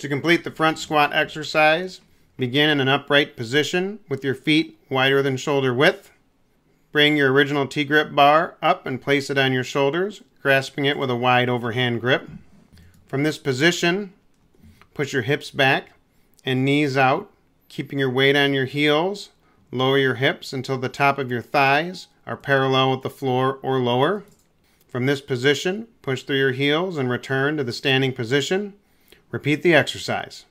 To complete the front squat exercise, begin in an upright position with your feet wider than shoulder width. Bring your original TGrip bar up and place it on your shoulders, grasping it with a wide overhand grip. From this position, push your hips back and knees out, keeping your weight on your heels. Lower your hips until the top of your thighs are parallel with the floor or lower. From this position, push through your heels and return to the standing position. Repeat the exercise.